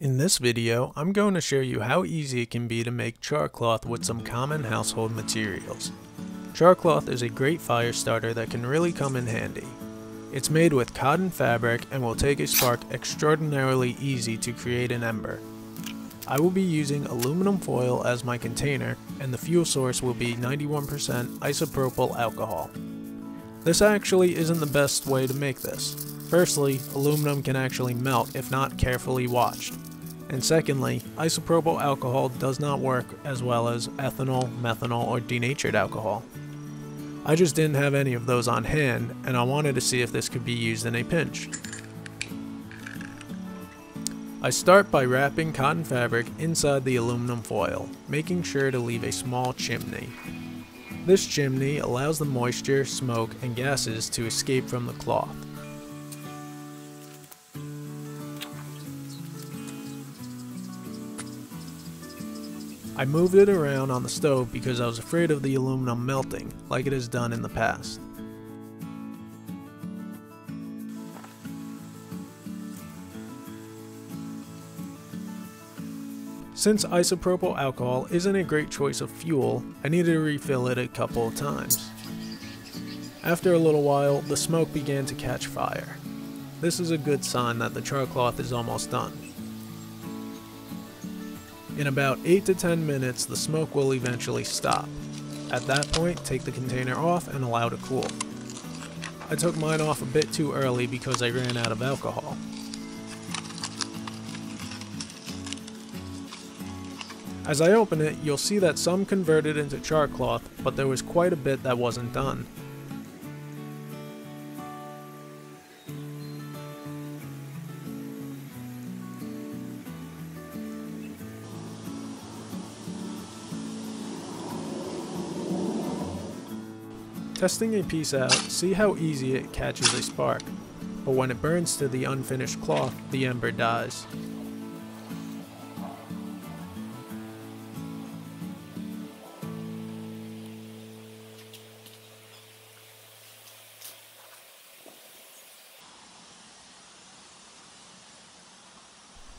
In this video, I'm going to show you how easy it can be to make char cloth with some common household materials. Char cloth is a great fire starter that can really come in handy. It's made with cotton fabric and will take a spark extraordinarily easy to create an ember. I will be using aluminum foil as my container and the fuel source will be 91% isopropyl alcohol. This actually isn't the best way to make this. Firstly, aluminum can actually melt if not carefully watched. And secondly, isopropyl alcohol does not work as well as ethanol, methanol, or denatured alcohol. I just didn't have any of those on hand, and I wanted to see if this could be used in a pinch. I start by wrapping cotton fabric inside the aluminum foil, making sure to leave a small chimney. This chimney allows the moisture, smoke, and gases to escape from the cloth. I moved it around on the stove because I was afraid of the aluminum melting, like it has done in the past. Since isopropyl alcohol isn't a great choice of fuel, I needed to refill it a couple of times. After a little while, the smoke began to catch fire. This is a good sign that the char cloth is almost done. In about 8 to 10 minutes, the smoke will eventually stop. At that point, take the container off and allow to cool. I took mine off a bit too early because I ran out of alcohol. As I open it, you'll see that some converted into char cloth, but there was quite a bit that wasn't done. Testing a piece out, see how easy it catches a spark, but when it burns to the unfinished cloth, the ember dies.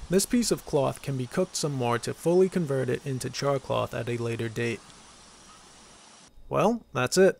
This piece of cloth can be cooked some more to fully convert it into char cloth at a later date. Well, that's it.